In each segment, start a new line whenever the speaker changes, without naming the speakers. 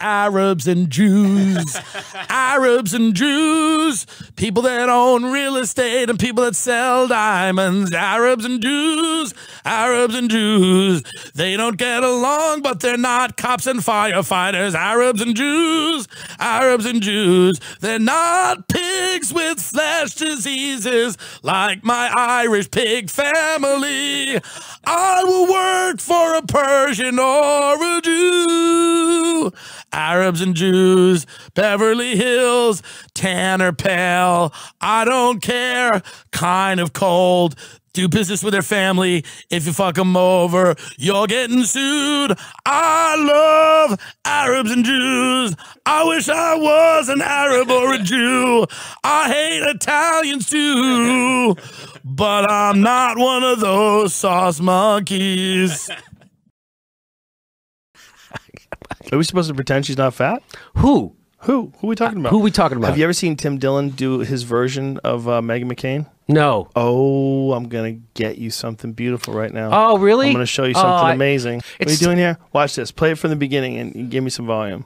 Arabs and Jews, Arabs and Jews, people that own real estate and people that sell diamonds, Arabs and Jews, Arabs and Jews. They don't get along, but they're not cops and firefighters, Arabs and Jews, Arabs and Jews. They're not pigs with flesh diseases like my Irish pig family. I will work for a Persian or a Jew. Arabs and Jews, Beverly Hills, tan or pale, I don't care, kind of cold. Do business with their family. If you fuck them over, you're getting sued. I love Arabs and Jews. I wish I was an Arab or a Jew. I hate Italians too, but I'm not one of those sauce monkeys.
Are we supposed to pretend she's not fat?
Who?
Who? Who are we talking about?
Who are we talking about?
Have you ever seen Tim Dillon do his version of uh, Meghan McCain?
No.
Oh, I'm gonna get you something beautiful right now.
Oh, really?
I'm gonna show you
Oh,
something
I-
amazing. What are you doing here? Watch this. Play it from the beginning and and give me some volume.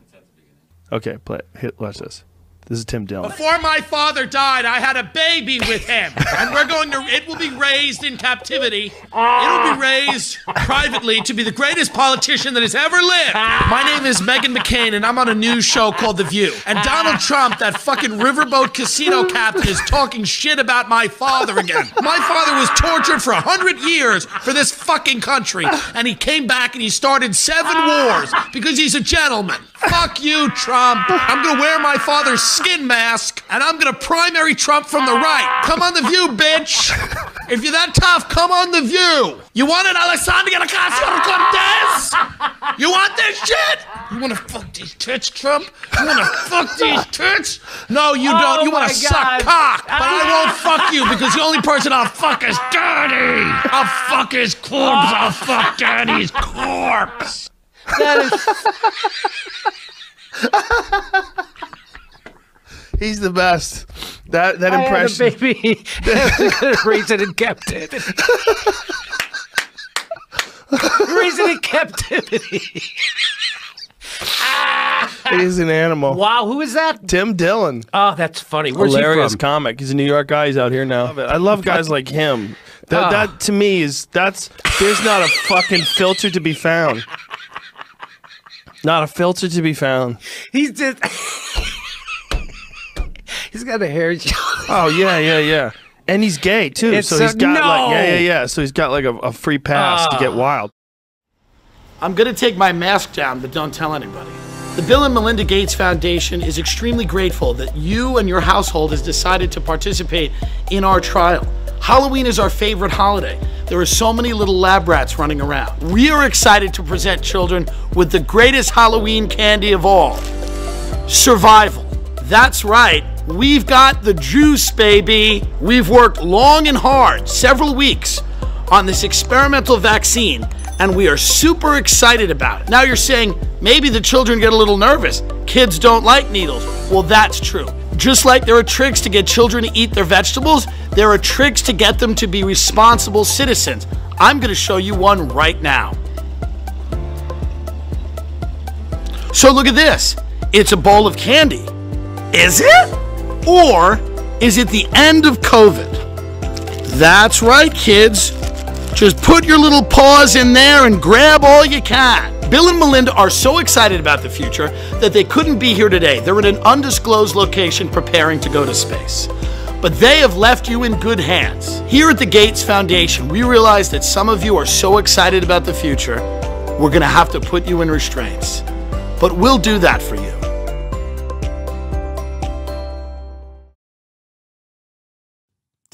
Okay, play. it. Hit. Watch this. This is Tim Dillon.
Before my father died, I had a baby with him, and we're going to. It will be raised in captivity. It'll be raised privately to be the greatest politician that has ever lived. My name is Meghan McCain, and I'm on a news show called The View. And Donald Trump, that fucking riverboat casino captain, is talking shit about my father again. My father was tortured for a hundred years for this fucking country, and he came back and he started seven wars because he's a gentleman. Fuck you, Trump. I'm gonna wear my father's skin mask and I'm gonna primary Trump from the right. Come on the view, bitch. If you're that tough, come on the view. You want it, Alessandro Ocasio Cortez? You want this shit? You wanna fuck these tits, Trump? You wanna fuck these tits? No, you don't. You wanna oh
my
suck cock. But I won't fuck you because the only person I'll fuck is Daddy. I'll fuck his corpse. I'll fuck Daddy's corpse.
That is
He's the best. That that
I had a
impression.
baby. Raise it in captivity. Raise it in captivity.
He's an animal.
Wow, who is that?
Tim Dillon.
Oh, that's funny. Where's
Hilarious
he from?
comic. He's a New York guy. He's out here now. I love I love guys like him. That,
Ah.
that to me is that's there's not a fucking filter to be found. Not a filter to be found.
He's just. He's got a hair. job.
Oh yeah, yeah, yeah. And he's gay too,
It's
so he's
a-
got like yeah, yeah, yeah. So he's got like a, a free pass to
Ah.
get wild.
I'm gonna take my mask down, but don't tell anybody. The Bill and Melinda Gates Foundation is extremely grateful that you and your household has decided to participate in our trial. Halloween is our favorite holiday. There are so many little lab rats running around. We are excited to present children with the greatest Halloween candy of all survival. That's right. We've got the juice, baby. We've worked long and hard, several weeks, on this experimental vaccine, and we are super excited about it. Now you're saying maybe the children get a little nervous. Kids don't like needles. Well, that's true. Just like there are tricks to get children to eat their vegetables, there are tricks to get them to be responsible citizens. I'm going to show you one right now. So look at this. It's a bowl of candy. Is it? Or is it the end of COVID? That's right, kids. Just put your little paws in there and grab all you can. Bill and Melinda are so excited about the future that they couldn't be here today. They're in an undisclosed location preparing to go to space. But they have left you in good hands. Here at the Gates Foundation, we realize that some of you are so excited about the future, we're going to have to put you in restraints. But we'll do that for you.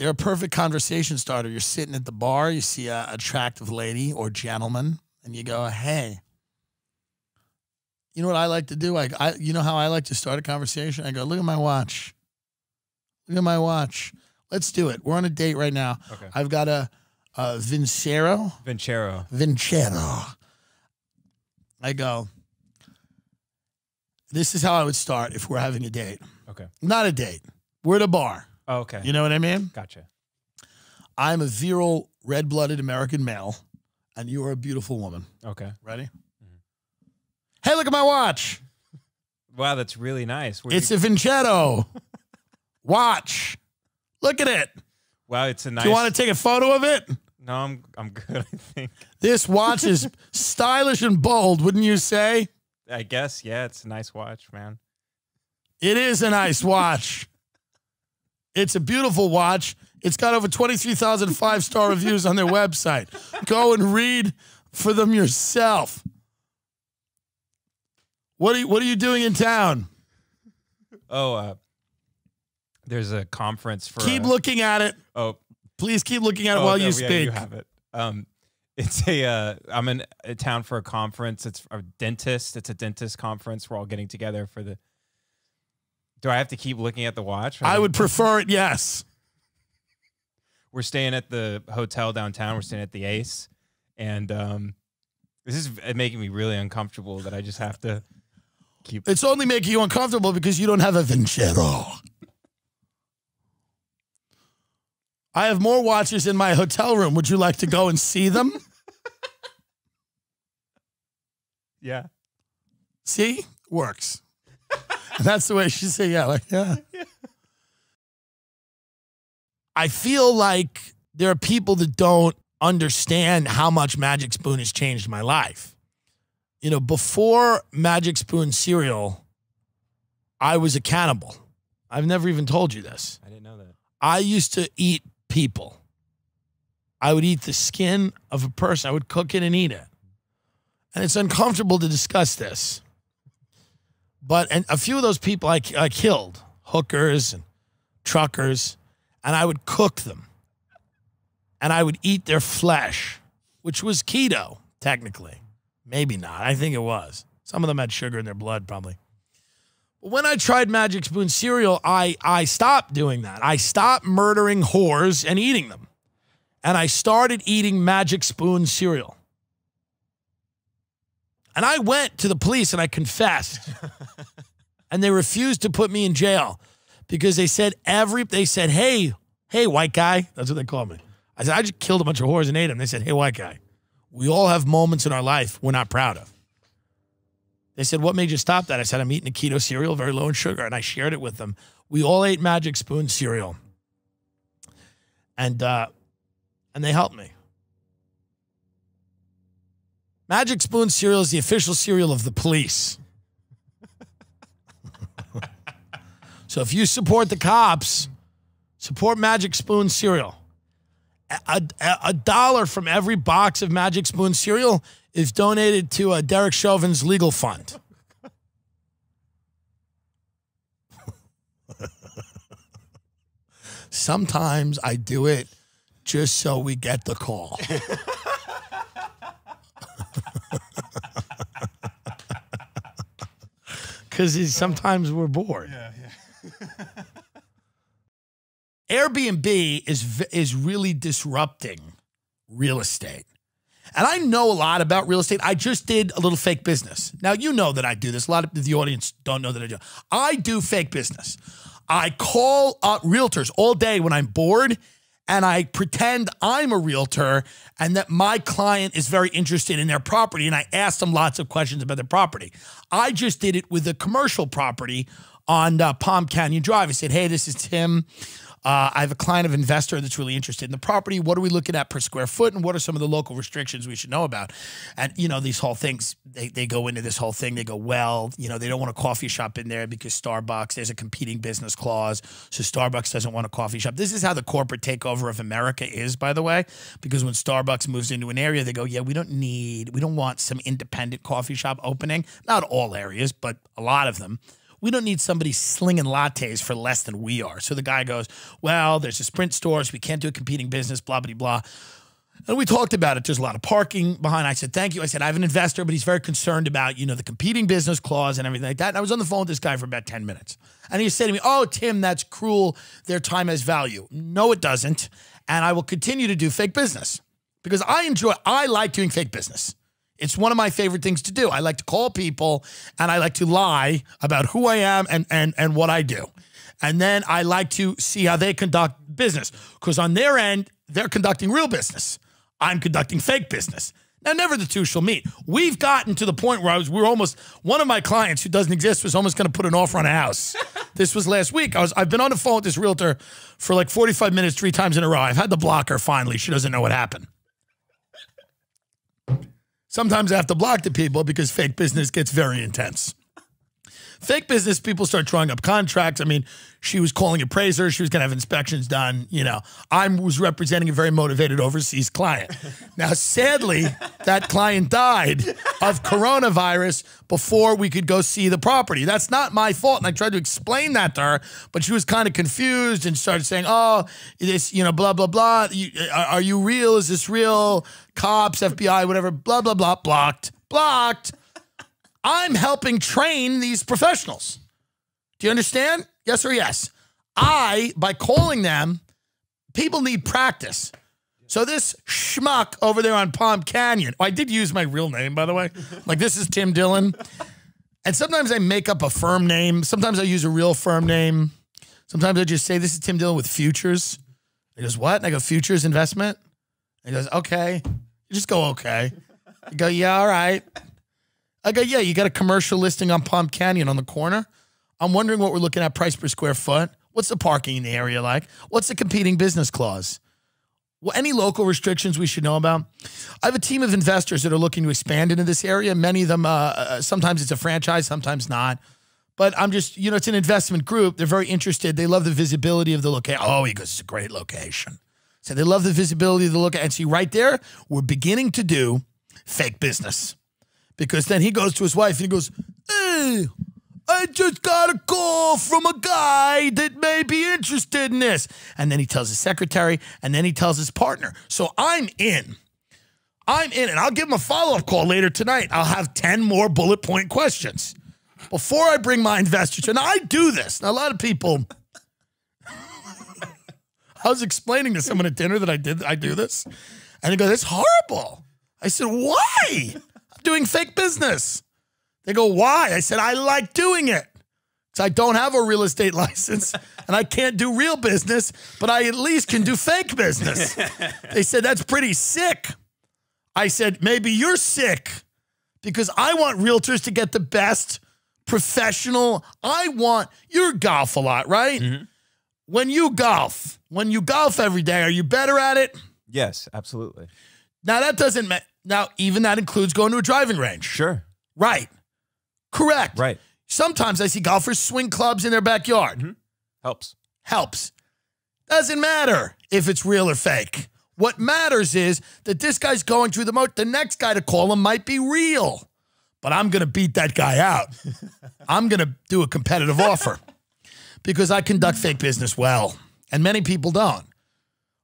They're a perfect conversation starter. You're sitting at the bar, you see a attractive lady or gentleman, and you go, "Hey, you know what I like to do? I, I, you know how I like to start a conversation? I go, look at my watch. Look at my watch. Let's do it. We're on a date right now.
Okay.
I've got a, a Vincero,
Vincero.
Vincero. I go. This is how I would start if we're having a date.
Okay.
Not a date. We're at a bar.
Oh, okay.
You know what I mean?
Gotcha.
I'm a virile, red blooded American male, and you are a beautiful woman.
Okay.
Ready? Mm-hmm. Hey, look at my watch.
Wow, that's really nice. Where'd
It's
you-
a Vincero watch. Look at it.
wow, it's a nice.
Do you want to take a photo of it?
no, I'm I'm good. I think.
This watch is stylish and bold, wouldn't you say?
I guess yeah, it's a nice watch, man.
It is a nice watch. It's a beautiful watch. It's got over 23,000 five star reviews on their website. Go and read for them yourself. What are you, what are you doing in town?
Oh, uh, there's a conference for.
Keep
uh,
looking at it.
Oh,
Please keep looking at it
oh,
while
no,
you
yeah,
speak.
you have it. Um, it's a. Uh, I'm in a town for a conference. It's a dentist. It's a dentist conference. We're all getting together for the. Do I have to keep looking at the watch?
I would prefer it, yes.
we're staying at the hotel downtown. We're staying at the Ace, and um, this is making me really uncomfortable that I just have to keep.
It's only making you uncomfortable because you don't have a Vincero. I have more watches in my hotel room. Would you like to go and see them?
Yeah.
See? Works. And that's the way she said, yeah, like, yeah. I feel like there are people that don't understand how much Magic Spoon has changed my life. You know, before Magic Spoon cereal, I was a cannibal. I've never even told you this.
I didn't know that.
I used to eat people. I would eat the skin of a person. I would cook it and eat it. And it's uncomfortable to discuss this. But and a few of those people I, I killed, hookers and truckers, and I would cook them. And I would eat their flesh, which was keto, technically. Maybe not. I think it was. Some of them had sugar in their blood, probably. But when I tried Magic Spoon cereal, I, I stopped doing that. I stopped murdering whores and eating them. And I started eating Magic Spoon cereal. And I went to the police and I confessed. and they refused to put me in jail because they said every they said, "Hey, hey white guy." That's what they called me. I said, "I just killed a bunch of whores and ate them." They said, "Hey white guy, we all have moments in our life we're not proud of." They said, What made you stop that? I said, I'm eating a keto cereal, very low in sugar. And I shared it with them. We all ate Magic Spoon cereal. And uh, and they helped me. Magic Spoon cereal is the official cereal of the police. so if you support the cops, support Magic Spoon cereal. A, a, a dollar from every box of Magic Spoon cereal is donated to uh, Derek Chauvin's legal fund. Sometimes I do it just so we get the call. Because sometimes we're bored. Yeah, yeah. Airbnb is is really disrupting real estate. And I know a lot about real estate. I just did a little fake business. Now you know that I do this. A lot of the audience don't know that I do. I do fake business. I call up realtors all day when I'm bored and I pretend I'm a realtor and that my client is very interested in their property and I ask them lots of questions about their property. I just did it with a commercial property on uh, Palm Canyon Drive. I said, "Hey, this is Tim. Uh, I have a client of investor that's really interested in the property. What are we looking at per square foot, and what are some of the local restrictions we should know about?" And you know, these whole things they they go into this whole thing. They go, "Well, you know, they don't want a coffee shop in there because Starbucks there's a competing business clause, so Starbucks doesn't want a coffee shop." This is how the corporate takeover of America is, by the way, because when Starbucks moves into an area, they go, "Yeah, we don't need, we don't want some independent coffee shop opening. Not all areas, but a lot of them." We don't need somebody slinging lattes for less than we are. So the guy goes, Well, there's a Sprint store, so we can't do a competing business, blah, blah, blah. And we talked about it. There's a lot of parking behind. I said, Thank you. I said, I have an investor, but he's very concerned about, you know, the competing business clause and everything like that. And I was on the phone with this guy for about 10 minutes. And he said to me, Oh, Tim, that's cruel. Their time has value. No, it doesn't. And I will continue to do fake business because I enjoy, I like doing fake business. It's one of my favorite things to do. I like to call people and I like to lie about who I am and and and what I do. And then I like to see how they conduct business because on their end, they're conducting real business. I'm conducting fake business. Now, never the two shall meet. We've gotten to the point where I was, we were almost, one of my clients who doesn't exist was almost going to put an offer on a house. this was last week. I was, I've been on the phone with this realtor for like 45 minutes, three times in a row. I've had to block her finally. She doesn't know what happened. Sometimes I have to block the people because fake business gets very intense. Fake business people start drawing up contracts. I mean, she was calling appraisers. She was going to have inspections done. You know, I was representing a very motivated overseas client. Now, sadly, that client died of coronavirus before we could go see the property. That's not my fault. And I tried to explain that to her, but she was kind of confused and started saying, oh, this, you know, blah, blah, blah. You, are, are you real? Is this real? Cops, FBI, whatever, blah, blah, blah. Blocked. Blocked. I'm helping train these professionals. Do you understand? Yes or yes? I, by calling them, people need practice. So this schmuck over there on Palm Canyon, oh, I did use my real name, by the way. Like this is Tim Dillon. And sometimes I make up a firm name. Sometimes I use a real firm name. Sometimes I just say, this is Tim Dillon with Futures. He goes, what? And I go, Futures Investment? And he goes, okay. You just go, okay. I go, yeah, all right. I go, yeah, you got a commercial listing on Palm Canyon on the corner. I'm wondering what we're looking at price per square foot. What's the parking in the area like? What's the competing business clause? Well, any local restrictions we should know about? I have a team of investors that are looking to expand into this area. Many of them, uh, uh, sometimes it's a franchise, sometimes not. But I'm just, you know, it's an investment group. They're very interested. They love the visibility of the location. Oh, he goes, it's a great location. So they love the visibility of the location. And see, right there, we're beginning to do fake business because then he goes to his wife and he goes, Hey, I just got a call from a guy that may be interested in this. And then he tells his secretary and then he tells his partner. So I'm in. I'm in, and I'll give him a follow up call later tonight. I'll have 10 more bullet point questions before I bring my investors. And I do this. Now, a lot of people. I was explaining to someone at dinner that I did I do this. And they go, That's horrible. I said, Why? I'm doing fake business. They go, why? I said, I like doing it. So I don't have a real estate license and I can't do real business, but I at least can do fake business. they said, that's pretty sick. I said, maybe you're sick because I want realtors to get the best professional. I want, you golf a lot, right?
Mhm.
When you golf, when you golf every day, are you better at it?
Yes, absolutely.
Now that doesn't ma- now even that includes going to a driving range.
Sure.
Right. Correct.
Right.
Sometimes I see golfers swing clubs in their backyard. Mm-hmm.
Helps.
Helps. Doesn't matter if it's real or fake. What matters is that this guy's going through the moat. The next guy to call him might be real, but I'm going to beat that guy out. I'm going to do a competitive offer because I conduct fake business well, and many people don't.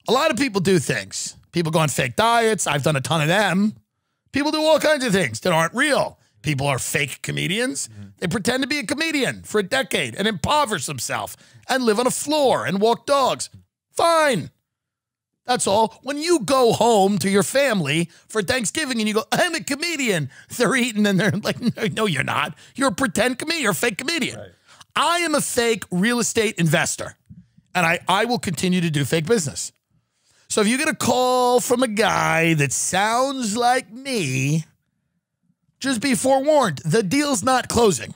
A lot of people do things. People go on fake diets. I've done a ton of them. People do all kinds of things that aren't real. People are fake comedians. Mm-hmm. They pretend to be a comedian for a decade and impoverish themselves and live on a floor and walk dogs. Fine. That's all. When you go home to your family for Thanksgiving and you go, I'm a comedian, they're eating and they're like, no, no you're not. You're a pretend comedian. You're a fake comedian. I am a fake real estate investor and I, I will continue to do fake business. So if you get a call from a guy that sounds like me, just be forewarned the deal's not closing.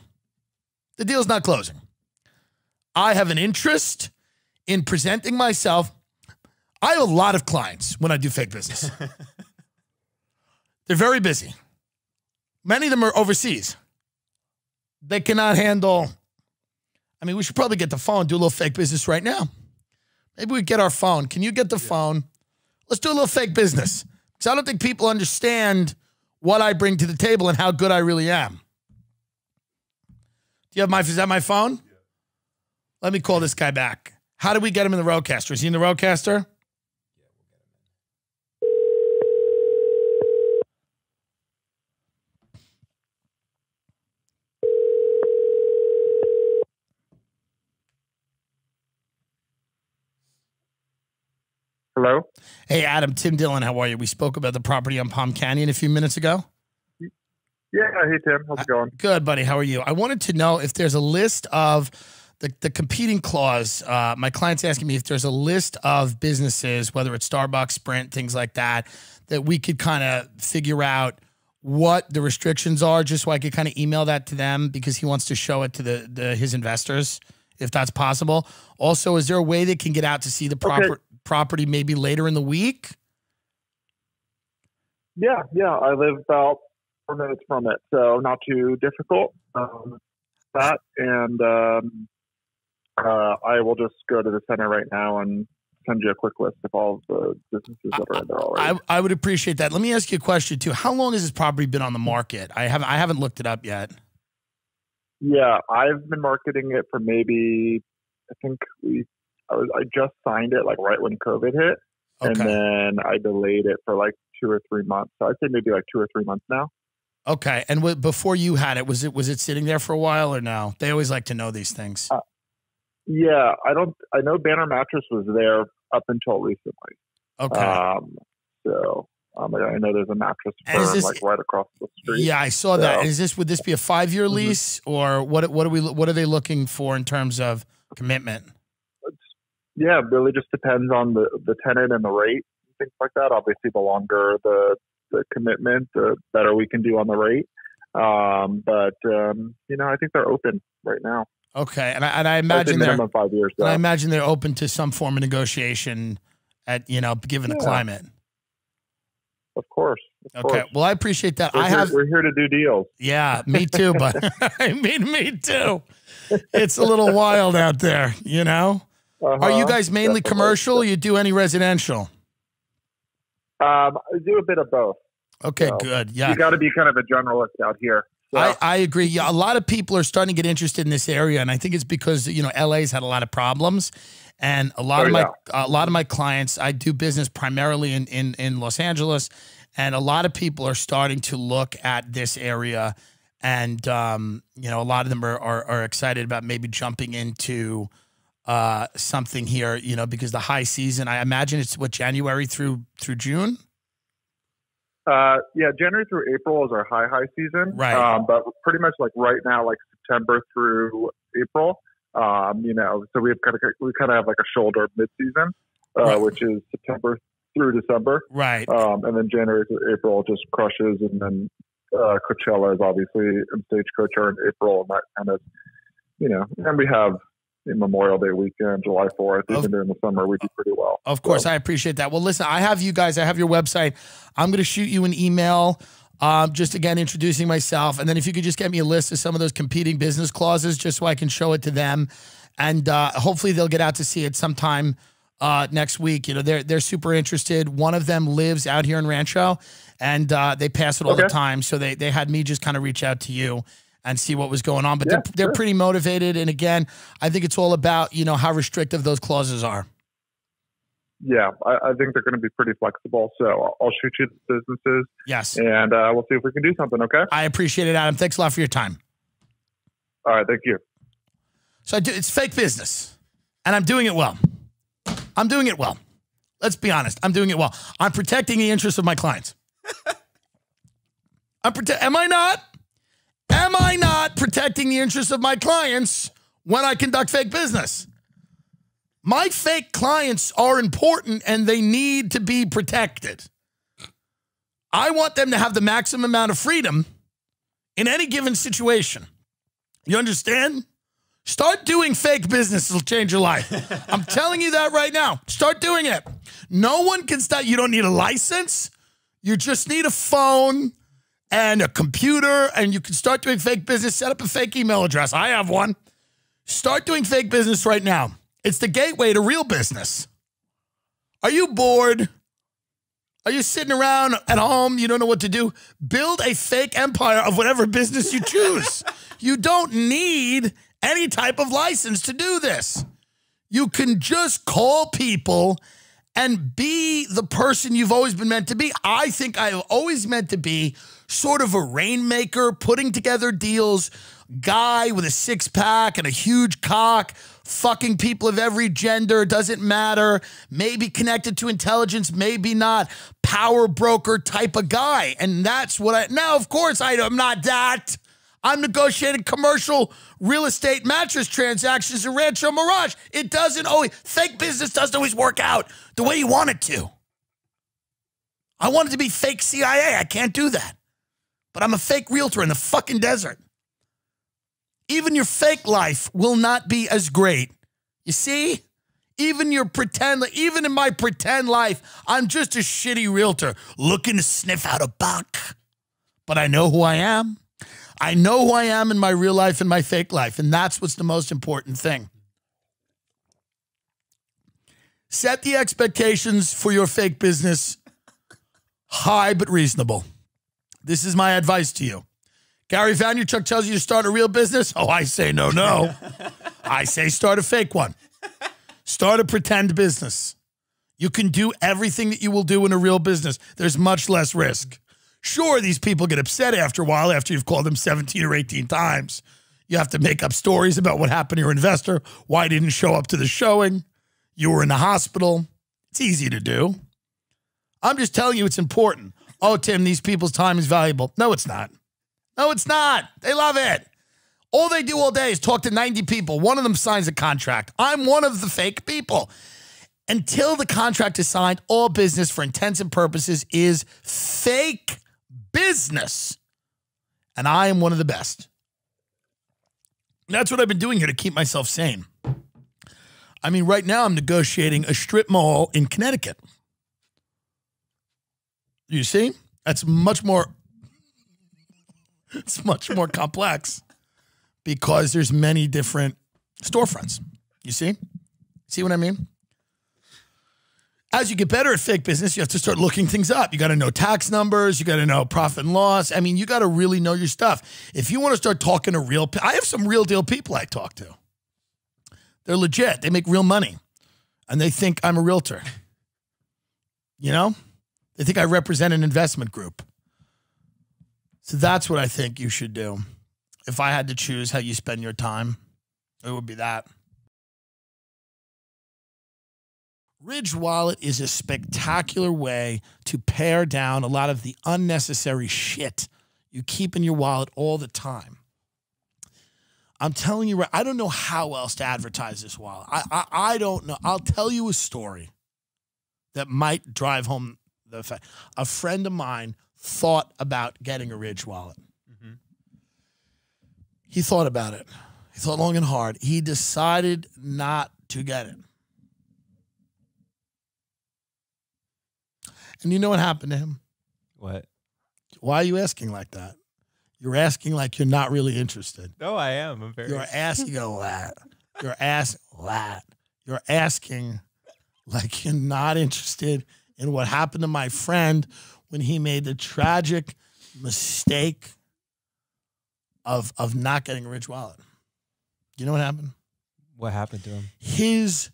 The deal's not closing. I have an interest in presenting myself. I have a lot of clients when I do fake business. They're very busy. Many of them are overseas. They cannot handle. I mean, we should probably get the phone, do a little fake business right now. Maybe we get our phone. Can you get the phone? Let's do a little fake business. Because I don't think people understand what I bring to the table and how good I really am. Do you have my is that my phone? Let me call this guy back. How do we get him in the Rodecaster? Is he in the Rodecaster?
Hello?
Hey, Adam, Tim Dillon, how are you? We spoke about the property on Palm Canyon a few minutes ago.
Yeah, hey Tim, how's it going?
Good, buddy. How are you? I wanted to know if there's a list of the, the competing clause, uh, my client's asking me if there's a list of businesses, whether it's Starbucks, Sprint, things like that, that we could kind of figure out what the restrictions are, just so I could kind of email that to them because he wants to show it to the, the his investors, if that's possible. Also, is there a way they can get out to see the proper property maybe later in the week?
Yeah, yeah. I live about four minutes from it, so not too difficult. Um, that and um, uh, I will just go to the center right now and send you a quick list of all of the businesses that are in there already.
I, I would appreciate that. Let me ask you a question too. How long has this property been on the market? I haven't I haven't looked it up yet.
yeah, I've been marketing it for maybe I think we I, was, I just signed it like right when COVID hit, and then I delayed it for like two or three months. So I'd say maybe like two or three months now.
Okay. And w- before you had it, was it was it sitting there for a while or no? They always like to know these things.
Uh, Yeah, I don't. I know Banner Mattress was there up until recently.
Okay.
Um, so um, I know there's a mattress firm
this-
like right across the street.
yeah, I saw that.
so-
Is this would this be a five year
Mhm.
lease or what? What are we? What are they looking for in terms of commitment?
Yeah, it really just depends on the the tenant and the rate, and things like that. Obviously, the longer the the commitment, the better we can do on the rate. Um, but um, you know, I think they're open right now.
Okay, and I, and I imagine they're
five years.
I imagine they're open to some form of negotiation at you know given the climate.
Of course. Of
Okay,
course.
well I appreciate that.
We're
I
here,
have
we're here to do deals.
yeah, me too, but I mean me too. It's a little wild out there, you know. Are you guys mainly
definitely.
commercial? You do any residential?
Um, I do a bit of both.
Okay,
So,
good. Yeah,
You got to be kind of a generalist out here. So,
I, I agree. Yeah, a lot of people are starting to get interested in this area, and I think it's because you know LA's had a lot of problems, and a lot
Oh,
of my
yeah.
a lot of my clients. I do business primarily in in in Los Angeles, and a lot of people are starting to look at this area, and um, you know a lot of them are are, are excited about maybe jumping into uh, something here. You know, because the high season. I imagine it's what January through through June.
Uh, yeah, January through April is our high high season.
Right.
Um, but pretty much like right now, like September through April. Um, you know, so we have kind of we kind of have like a shoulder mid season, uh,
Right.
which is September through December,
Right.
um, and then January through April just crushes, and then uh, Coachella is obviously and Stagecoach are in April, and that kind of, you know, and we have Memorial Day weekend, July Fourth,
Of-
even during the summer, we do pretty well.
Of course,
So-
I appreciate that. Well, listen, I have you guys. I have your website. I'm going to shoot you an email, um, just again introducing myself, and then if you could just get me a list of some of those competing business clauses, just so I can show it to them, and uh, hopefully they'll get out to see it sometime uh, next week. You know, they're they're super interested. One of them lives out here in Rancho, and uh, they pass it all the time. So they they had me just kind of reach out to you and see what was going on. But
Yeah,
they're they're
sure.
pretty motivated, and again, I think it's all about you know how restrictive those clauses are.
Yeah, I, I think they're going to be pretty flexible. So I'll, I'll shoot you the businesses,
Yes.
and uh, we'll see if we can do something. Okay.
I appreciate it, Adam. Thanks a lot for your time.
All right. Thank you.
So I do, it's fake business, and I'm doing it well. I'm doing it well. Let's be honest. I'm doing it well. I'm protecting the interests of my clients. I'm prote- Am I not? Am I not protecting the interests of my clients when I conduct fake business? My fake clients are important and they need to be protected. I want them to have the maximum amount of freedom in any given situation. You understand? Start doing fake business. It'll change your life. I'm telling you that right now. Start doing it. No one can stop. You don't need a license. You just need a phone and a computer, and you can start doing fake business. Set up a fake email address. I have one. Start doing fake business right now. It's the gateway to real business. Are you bored? Are you sitting around at home? You don't know what to do? Build a fake empire of whatever business you choose. you don't need any type of license to do this. You can just call people and be the person you've always been meant to be. I think I've always meant to be sort of a rainmaker, putting together deals, guy with a six pack and a huge cock, fucking people of every gender, doesn't matter, maybe connected to intelligence, maybe not, power broker type of guy. And that's what I, now, of course, I, I'm not that. I'm negotiating commercial real estate mattress transactions in Rancho Mirage. It doesn't always, fake business doesn't always work out the way you want it to. I want it to be fake CIA. I can't do that. But I'm a fake realtor in the fucking desert. Even your fake life will not be as great. You see? Even your pretend, even in my pretend life, I'm just a shitty realtor looking to sniff out a buck. But I know who I am. I know who I am in my real life and my fake life. And that's what's the most important thing. Set the expectations for your fake business high but reasonable. This is my advice to you. Gary Vaynerchuk tells you to start a real business. Oh, I say no, no. I say start a fake one. Start a pretend business. You can do everything that you will do in a real business. There's much less risk. Sure, these people get upset after a while after you've called them 17 or 18 times. You have to make up stories about what happened to your investor, why he didn't show up to the showing, you were in the hospital. It's easy to do. I'm just telling you it's important. Oh, Tim, these people's time is valuable. No, it's not. No, it's not. They love it. All they do all day is talk to 90 people. One of them signs a contract. I'm one of the fake people. Until the contract is signed, all business for intents and purposes is fake business. And I am one of the best. That's what I've been doing here to keep myself sane. I mean, right now I'm negotiating a strip mall in Connecticut. You see? That's much more it's much more complex because there's many different storefronts. You see? See what I mean? As you get better at fake business, you have to start looking things up. You got to know tax numbers. You got to know profit and loss. I mean, you got to really know your stuff. If you want to start talking to real, I have some real deal people I talk to. They're legit. They make real money, and they think I'm a realtor. You know, they think I represent an investment group. So that's what I think you should do. If I had to choose how you spend your time, it would be that. Ridge Wallet is a spectacular way to pare down a lot of the unnecessary shit you keep in your wallet all the time. I'm telling you, right, I don't know how else to advertise this wallet. I, I, I don't know. I'll tell you a story that might drive home the fact. A friend of mine thought about getting a Ridge wallet. Mm-hmm. He thought about it. He thought long and hard. He decided not to get it. And you know what happened to him?
What?
Why are you asking like that? You're asking like you're not really interested.
No, I am. I'm very.
You're asking a lot. You're asking a lot. You're asking like you're not interested in what happened to my friend when he made the tragic mistake of of not getting a Ridge wallet. You know what happened?
what happened to him?
His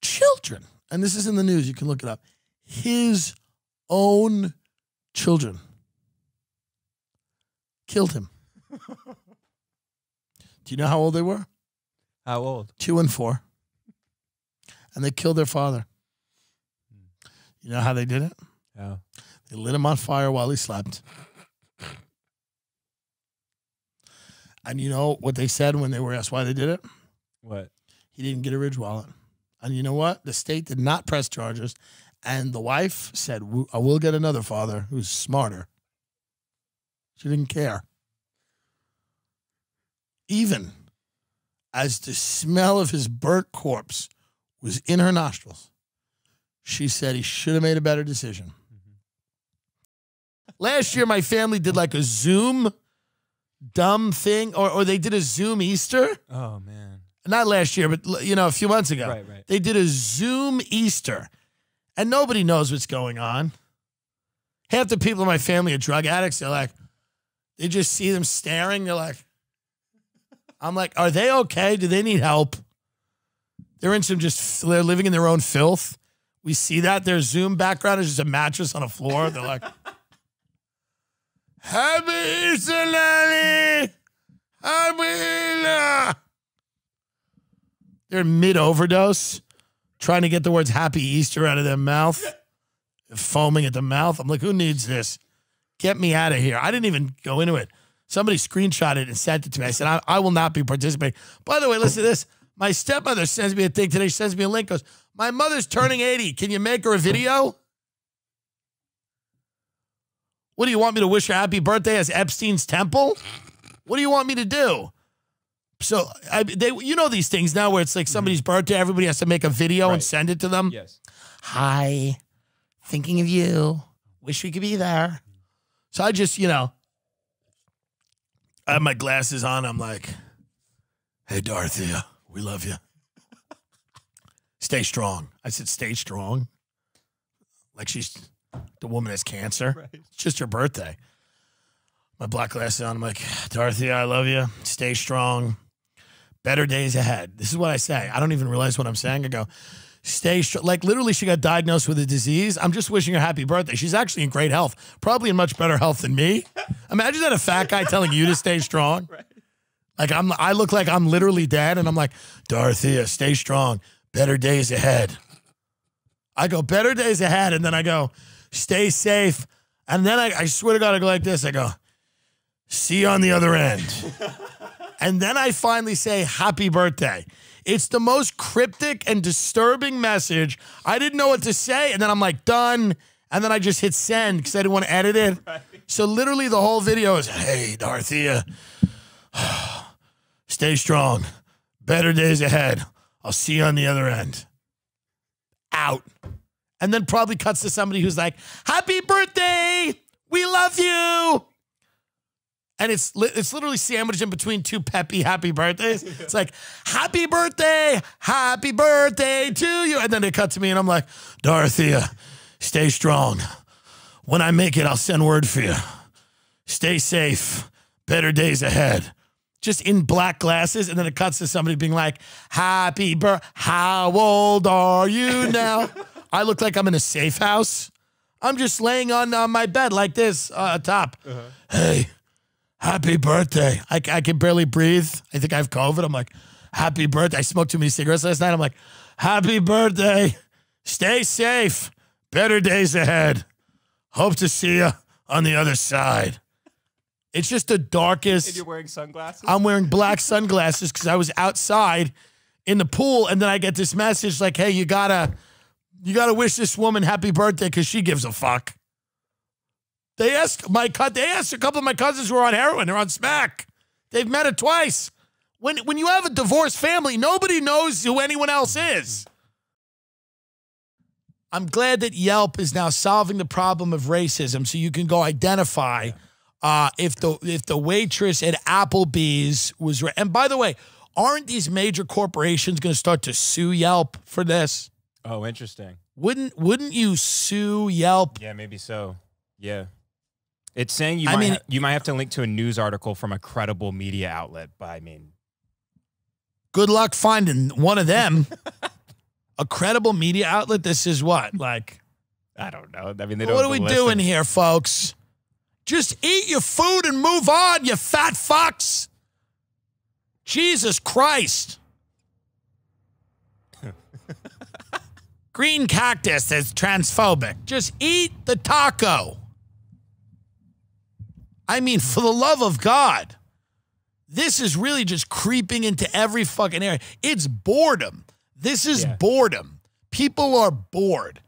children, and this is in the news, you can look it up. His own children killed him. Do you know how old they were?
How old?
Two and four. And they killed their father. You know how they did it?
Oh.
They lit him on fire while he slept. And you know what they said when they were asked why they did it?
What?
He didn't get a Ridge wallet. And you know what? The state did not press charges. And the wife said, I will get another father who's smarter. She didn't care. Even as the smell of his burnt corpse was in her nostrils, she said he should have made a better decision. Mm-hmm. Last year, my family did like a Zoom dumb thing, or, or they did a Zoom Easter.
Oh man.
Not last year, but you know, a few months ago.
Right, right.
They did a Zoom Easter, and nobody knows what's going on. Half the people in my family are drug addicts. They're like, they just see them staring. They're like, I'm like, are they okay? Do they need help? They're in some just, they're living in their own filth. We see that. Their Zoom background is just a mattress on a floor. They're like, Happy Easter, Nanny! Happy They're mid overdose, trying to get the words Happy Easter out of their mouth, foaming at the mouth. I'm like, who needs this? Get me out of here. I didn't even go into it. Somebody screenshot it and sent it to me. I said, I, I will not be participating. By the way, listen to this. My stepmother sends me a thing today. She sends me a link. Goes, my mother's turning 80. Can you make her a video? What do you want me to wish her happy birthday as Epstein's temple? What do you want me to do? So I, they, you know these things now where it's like somebody's mm-hmm. birthday, everybody has to make a video and send it to them.
Yes.
Hi, thinking of you. Wish we could be there. So I just, you know, I have my glasses on. I'm like, hey, Dorothea, we love you. Stay strong. I said, stay strong. Like she's the woman has cancer. Right. It's just her birthday. My black glasses on. I'm like, Dorothy, I love you. Stay strong. Better days ahead. This is what I say. I don't even realize what I'm saying. I go, stay strong. Like literally, she got diagnosed with a disease. I'm just wishing her happy birthday. She's actually in great health, probably in much better health than me. Imagine that a fat guy telling you to stay strong. Like I'm, I look like I'm literally dead, and I'm like, Dorothea, stay strong. Better days ahead. I go, better days ahead, and then I go, stay safe, and then I, I swear to God, I go like this. I go, see you on the other end. and then I finally say, happy birthday. It's the most cryptic and disturbing message. I didn't know what to say, and then I'm like, done. And then I just hit send because I didn't want to edit it. So literally, the whole video is, hey, Dorothea, stay strong. Better days ahead. I'll see you on the other end. Out. And then probably cuts to somebody who's like, happy birthday. We love you. And it's li- it's literally sandwiched in between two peppy happy birthdays. It's like, happy birthday, happy birthday to you. And then they cut to me and I'm like, Dorothea, stay strong. When I make it, I'll send word for you. Stay safe. Better days ahead. Just in black glasses. And then it cuts to somebody being like, happy birthday. How old are you now? I look like I'm in a safe house. I'm just laying on, on my bed like this uh, top. Hey, happy birthday. I, I can barely breathe. I think I have COVID. I'm like, happy birthday. I smoked too many cigarettes last night. I'm like, happy birthday. Stay safe. Better days ahead. Hope to see you on the other side. It's just the darkest.
You're wearing sunglasses.
I'm wearing black sunglasses because I was outside in the pool, and then I get this message like, "Hey, you gotta, you gotta wish this woman happy birthday because she gives a fuck." They asked my cut. They asked a couple of my cousins who are on heroin. They're on smack. They've met her twice. When when you have a divorced family, nobody knows who anyone else is. I'm glad that Yelp is now solving the problem of racism, so you can go identify uh, if the if the waitress at Applebee's was. And by the way, aren't these major corporations going to start to sue Yelp for this?
oh, interesting.
Wouldn't wouldn't you sue Yelp?
Yeah, maybe so. Yeah. It's saying you
I
might
mean-
you might have to link to a news article from a credible media outlet, but I mean,
Good luck finding one of them. a credible media outlet. This is what like.
I don't know. I mean, they don't.
What are we doing here, folks? Just eat your food and move on, you fat fucks. Jesus Christ. Green cactus is transphobic. Just eat the taco. I mean, for the love of God, this is really just creeping into every fucking area. It's boredom. This is
Yeah.
boredom. People are bored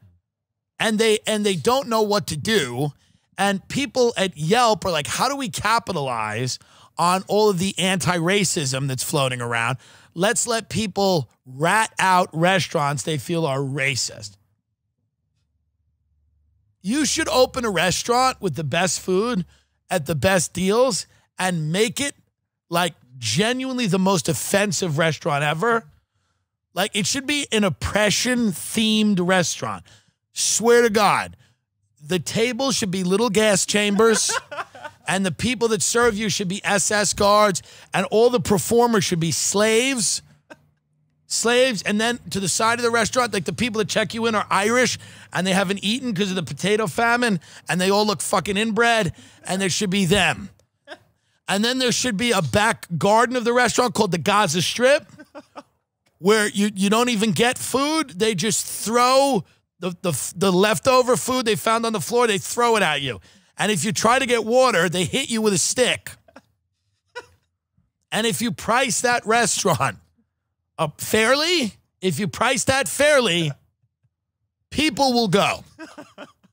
and they and they don't know what to do and people at Yelp are like how do we capitalize on all of the anti-racism that's floating around? Let's let people rat out restaurants they feel are racist. You should open a restaurant with the best food at the best deals and make it like genuinely the most offensive restaurant ever. Like it should be an oppression themed restaurant. Swear to God, the table should be little gas chambers, and the people that serve you should be SS guards, and all the performers should be slaves. Slaves, and then to the side of the restaurant, like the people that check you in are Irish and they haven't eaten because of the potato famine, and they all look fucking inbred, and there should be them. And then there should be a back garden of the restaurant called the Gaza Strip, where you, you don't even get food. They just throw the, the, the leftover food they found on the floor, they throw it at you. And if you try to get water, they hit you with a stick. And if you price that restaurant up fairly, if you price that fairly, people will go.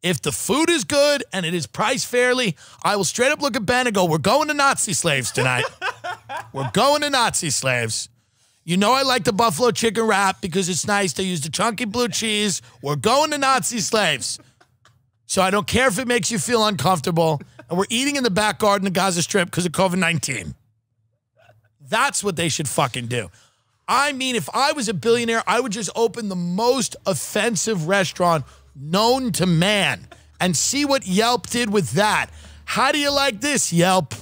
If the food is good and it is priced fairly, I will straight up look at Ben and go, We're going to Nazi slaves tonight. We're going to Nazi slaves. You know I like the buffalo chicken wrap because it's nice. They use the chunky blue cheese. We're going to Nazi slaves. So I don't care if it makes you feel uncomfortable. And we're eating in the back garden of Gaza Strip because of COVID 19. That's what they should fucking do. I mean, if I was a billionaire, I would just open the most offensive restaurant known to man and see what Yelp did with that. How do you like this, Yelp?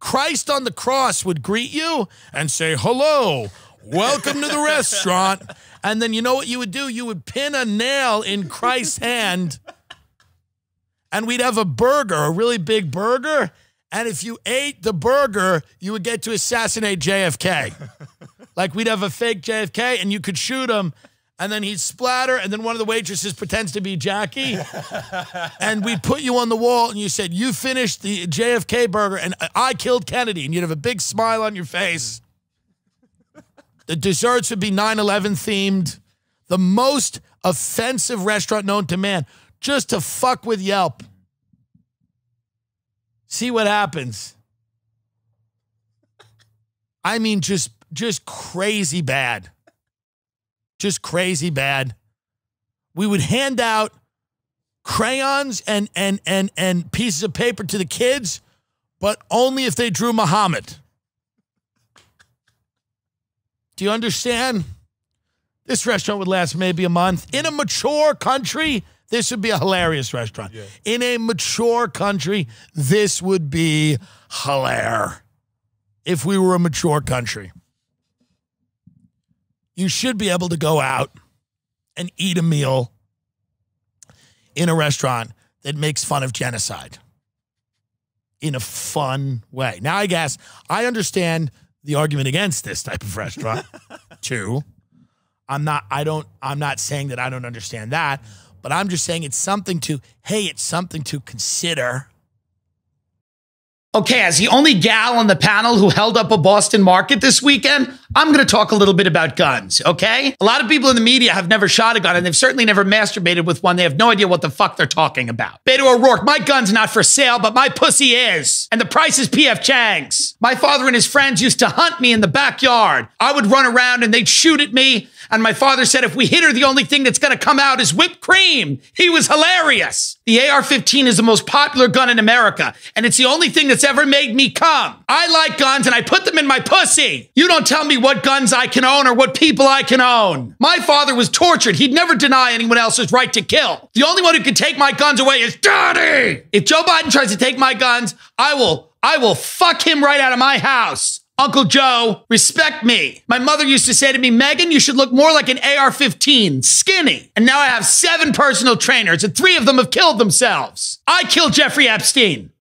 Christ on the cross would greet you and say, Hello, welcome to the restaurant. And then you know what you would do? You would pin a nail in Christ's hand, and we'd have a burger, a really big burger. And if you ate the burger, you would get to assassinate JFK. like we'd have a fake JFK, and you could shoot him. And then he'd splatter, and then one of the waitresses pretends to be Jackie. and we'd put you on the wall, and you said, You finished the JFK burger, and I killed Kennedy. And you'd have a big smile on your face. The desserts would be 9 11 themed. The most offensive restaurant known to man, just to fuck with Yelp. See what happens. I mean, just just crazy bad. Just crazy bad. We would hand out crayons and and and and pieces of paper to the kids, but only if they drew Muhammad. Do you understand? This restaurant would last maybe a month. In a mature country, this would be a hilarious restaurant. In a mature country, this would be hilarious. If we were a mature country, you should be able to go out and eat a meal in a restaurant that makes fun of genocide in a fun way. Now, I guess I understand the argument against this type of restaurant too. I'm not, I don't, I'm not saying that I don't understand that, but I'm just saying it's something to, hey, it's something to consider.
Okay, as the only gal on the panel who held up a Boston market this weekend, I'm going to talk a little bit about guns, okay? A lot of people in the media have never shot a gun and they've certainly never masturbated with one. They have no idea what the fuck they're talking about. Beto O'Rourke, my gun's not for sale, but my pussy is. And the price is PF Chang's. My father and his friends used to hunt me in the backyard. I would run around and they'd shoot at me. And my father said, if we hit her, the only thing that's going to come out is whipped cream. He was hilarious. The AR 15 is the most popular gun in America, and it's the only thing that's ever made me come. I like guns and I put them in my pussy. You don't tell me what guns I can own or what people I can own. My father was tortured. He'd never deny anyone else's right to kill. The only one who can take my guns away is daddy. If Joe Biden tries to take my guns, I will, I will fuck him right out of my house. Uncle Joe, respect me. My mother used to say to me, Meghan, you should look more like an AR 15, skinny. And now I have seven personal trainers, and three of them have killed themselves. I killed Jeffrey Epstein.